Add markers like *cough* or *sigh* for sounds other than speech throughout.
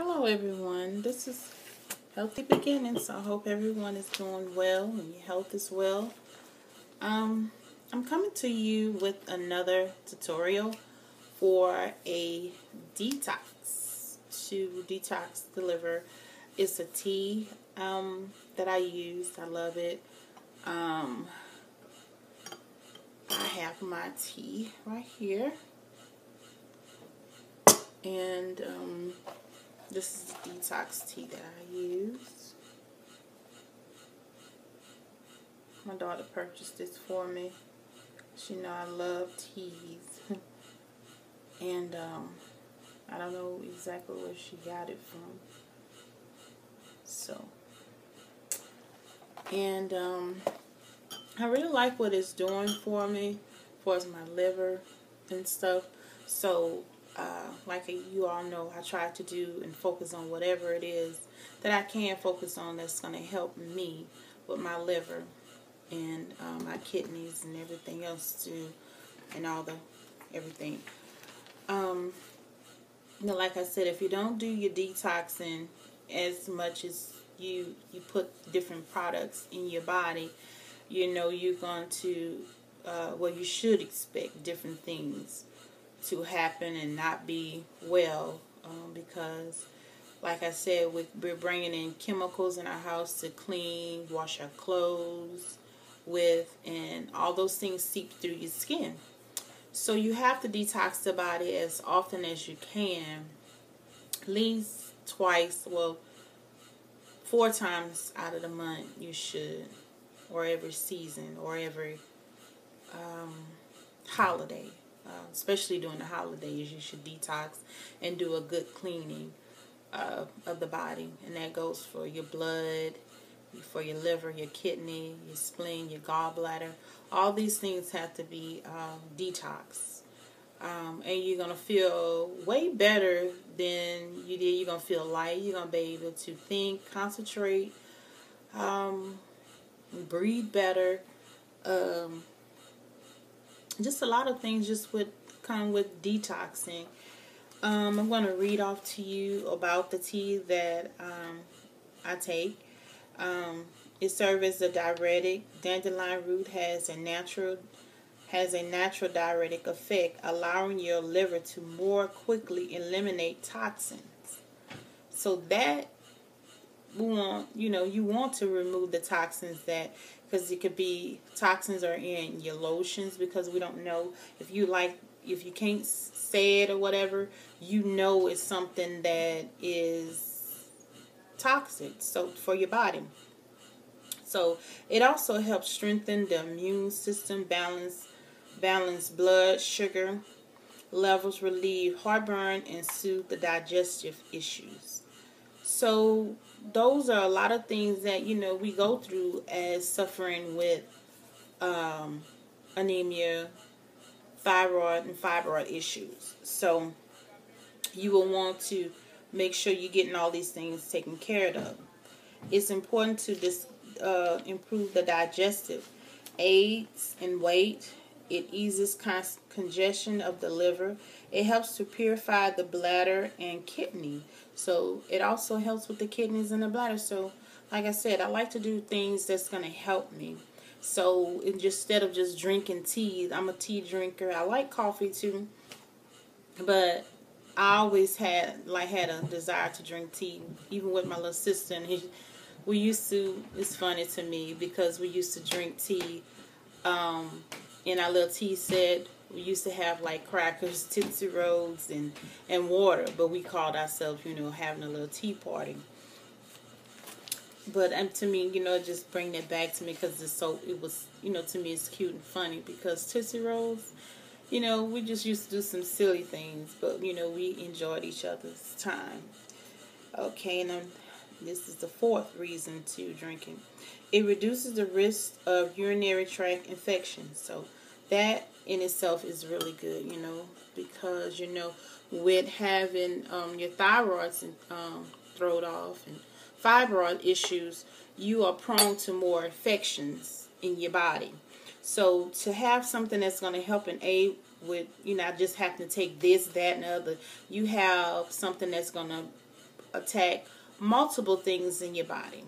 Hello, everyone. This is Healthy Beginnings. I hope everyone is doing well and your health is well. Um, I'm coming to you with another tutorial for a detox to detox the liver. It's a tea um, that I use. I love it. Um, I have my tea right here. And um, this is the detox tea that I use. My daughter purchased this for me. She know I love teas. *laughs* and um, I don't know exactly where she got it from. So, and um, I really like what it's doing for me, for my liver and stuff. So uh, like you all know, I try to do and focus on whatever it is that I can focus on that's going to help me with my liver and um, my kidneys and everything else too, and all the everything. Um, you know, like I said, if you don't do your detoxing as much as you you put different products in your body, you know you're going to uh, well you should expect different things to happen and not be well um, because like I said with, we're bringing in chemicals in our house to clean wash our clothes with and all those things seep through your skin. So you have to detox the body as often as you can at least twice well four times out of the month you should or every season or every um, holiday uh, especially during the holidays, you should detox and do a good cleaning uh, of the body. And that goes for your blood, for your liver, your kidney, your spleen, your gallbladder. All these things have to be um, detox. Um, and you're going to feel way better than you did. You're going to feel light. You're going to be able to think, concentrate, um, breathe better. Um, just a lot of things just would come with detoxing. Um, I'm going to read off to you about the tea that um, I take. Um, it serves as a diuretic. Dandelion root has a natural has a natural diuretic effect, allowing your liver to more quickly eliminate toxins. So that want, you know, you want to remove the toxins that because it could be toxins are in your lotions because we don't know. If you like if you can't say it or whatever you know it's something that is toxic so for your body. So it also helps strengthen the immune system balance balance blood sugar levels relieve heartburn and soothe the digestive issues. So those are a lot of things that you know we go through as suffering with um, anemia, thyroid, and fibroid issues. So you will want to make sure you're getting all these things taken care of. It's important to just uh, improve the digestive aids in weight. It eases con- congestion of the liver. It helps to purify the bladder and kidney. So it also helps with the kidneys and the bladder. So like I said, I like to do things that's going to help me. So instead of just drinking tea, I'm a tea drinker. I like coffee too. But I always had like had a desire to drink tea, even with my little sister. And he, we used to. It's funny to me because we used to drink tea um, in our little tea set we used to have like crackers, Tootsie Rolls, and and water, but we called ourselves, you know, having a little tea party. But um, to me, you know, just bring that back to me because it's so it was, you know, to me it's cute and funny because Tootsie Rolls, you know, we just used to do some silly things, but you know, we enjoyed each other's time. Okay, and um, this is the fourth reason to drinking. It reduces the risk of urinary tract infections. So that in itself is really good, you know, because, you know, with having um, your thyroids um, thrown off and fibroid issues, you are prone to more infections in your body. So to have something that's going to help and aid with, you know, just having to take this, that, and other, you have something that's going to attack multiple things in your body.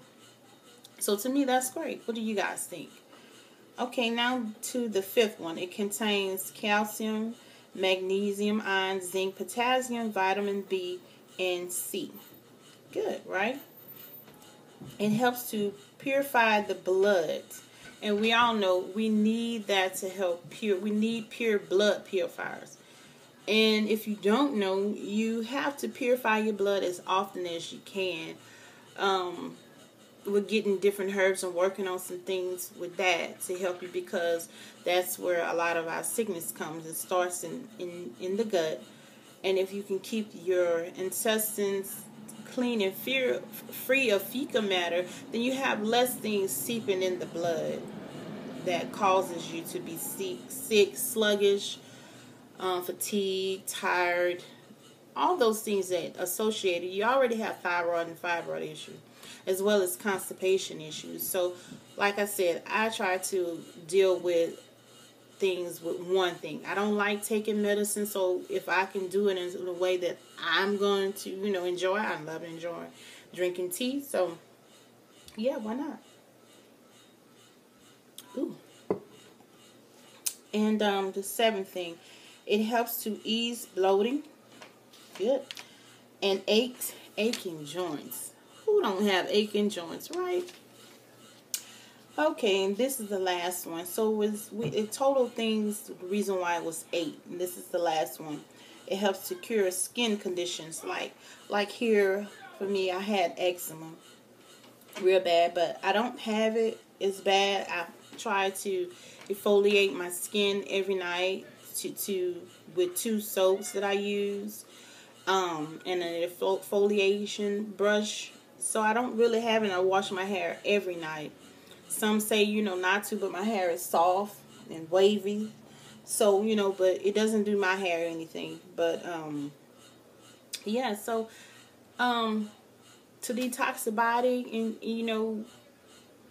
So to me, that's great. What do you guys think? Okay, now to the fifth one. It contains calcium, magnesium, iron, zinc, potassium, vitamin B, and C. Good, right? It helps to purify the blood. And we all know we need that to help pure. We need pure blood purifiers. And if you don't know, you have to purify your blood as often as you can. Um, we're getting different herbs and working on some things with that to help you because that's where a lot of our sickness comes. It starts in, in, in the gut. And if you can keep your intestines clean and fear, free of fecal matter, then you have less things seeping in the blood that causes you to be sick, sick sluggish, um, fatigued, tired, all those things that associated. You already have thyroid and fibroid issues, as well as constipation issues. So, like I said, I try to deal with things with one thing. I don't like taking medicine, so if I can do it in a way that I'm going to, you know, enjoy, I love enjoying drinking tea. So, yeah, why not? Ooh. And um, the seventh thing, it helps to ease bloating. Good. And aches, aching joints. Who don't have aching joints, right? Okay, and this is the last one. So it was we it total things the reason why it was eight. And this is the last one. It helps to cure skin conditions like like here for me I had eczema real bad, but I don't have it as bad. I try to exfoliate my skin every night to to with two soaps that I use. Um, and an exfoliation brush. So I don't really have it. I wash my hair every night some say, you know, not to, but my hair is soft and wavy. So, you know, but it doesn't do my hair anything. But, um, yeah, so, um, to detox the body and, you know,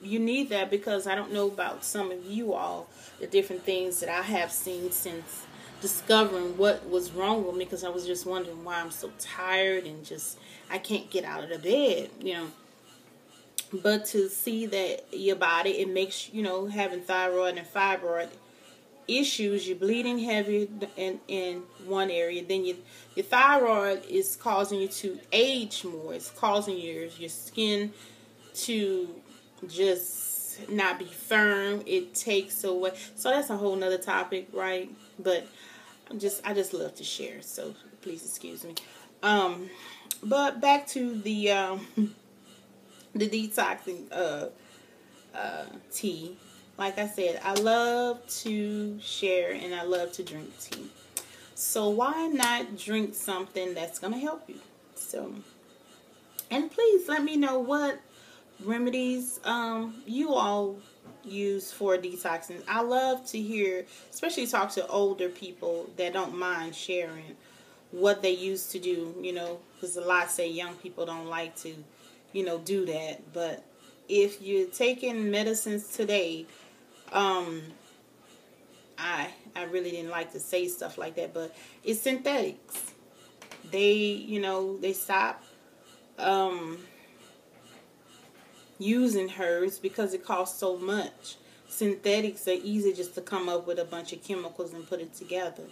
you need that because I don't know about some of you all, the different things that I have seen since discovering what was wrong with me because I was just wondering why I'm so tired and just I can't get out of the bed, you know. But to see that your body it makes you know having thyroid and fibroid issues you're bleeding heavy in in one area then your your thyroid is causing you to age more. It's causing your your skin to just not be firm. It takes away so that's a whole nother topic right but just I just love to share so please excuse me um but back to the um *laughs* the detoxing uh, uh, tea. Like I said, I love to share and I love to drink tea. So why not drink something that's to help you? So, and please let me know what remedies um, you all use for detoxing. I love to hear, especially talk to older people that don't mind sharing what they used to do, you know, because a lot say young people don't like to you know, do that. But if you're taking medicines today, um, I I really didn't like to say stuff like that, but it's synthetics. They, you know, they stop um, using herbs because it costs so much. Synthetics are easy just to come up with a bunch of chemicals and put it together.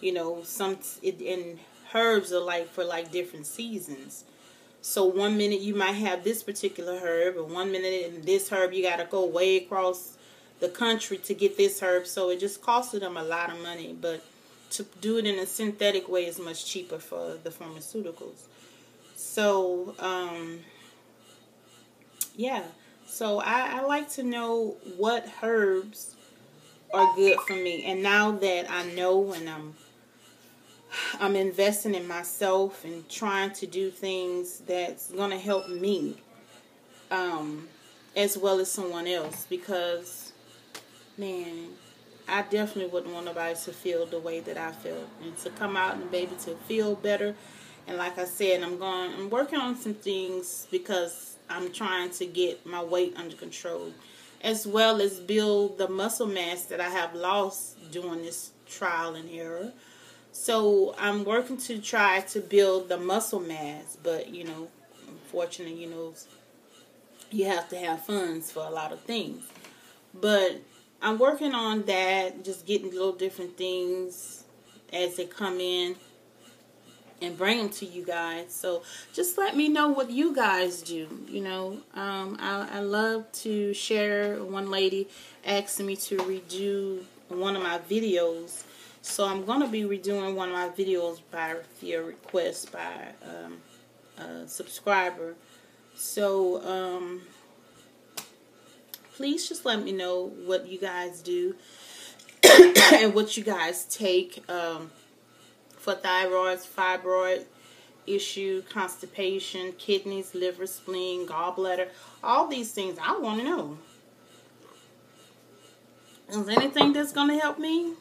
You know, some it, and herbs are like for like different seasons. So one minute you might have this particular herb, and one minute in this herb you got to go way across the country to get this herb. So it just costed them a lot of money. But to do it in a synthetic way is much cheaper for the pharmaceuticals. So um, yeah. So I, I like to know what herbs are good for me. And now that I know and I'm I'm investing in myself and trying to do things that's to help me um, as well as someone else because, man, I definitely wouldn't want nobody to feel the way that I feel and to come out and maybe to feel better. And like I said, I'm going, I'm working on some things because I'm trying to get my weight under control as well as build the muscle mass that I have lost during this trial and error. So I'm working to try to build the muscle mass, but you know, unfortunately, you know, you have to have funds for a lot of things. But I'm working on that, just getting little different things as they come in and bring them to you guys. So just let me know what you guys do. You know, um, I, I love to share. One lady asked me to redo one of my videos. So I'm going to be redoing one of my videos by via request by um, a subscriber. So um, please just let me know what you guys do *coughs* and what you guys take. Um, for thyroids, fibroid issue, constipation, kidneys, liver, spleen, gallbladder, all these things. I want to know. Is anything that's going to help me?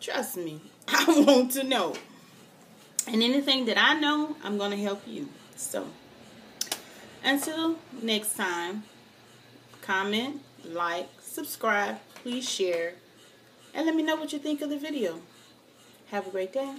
Trust me, *laughs* I want to know. And anything that I know, I'm going to help you. So, until next time, comment, like, subscribe, please share, and let me know what you think of the video. Have a great day.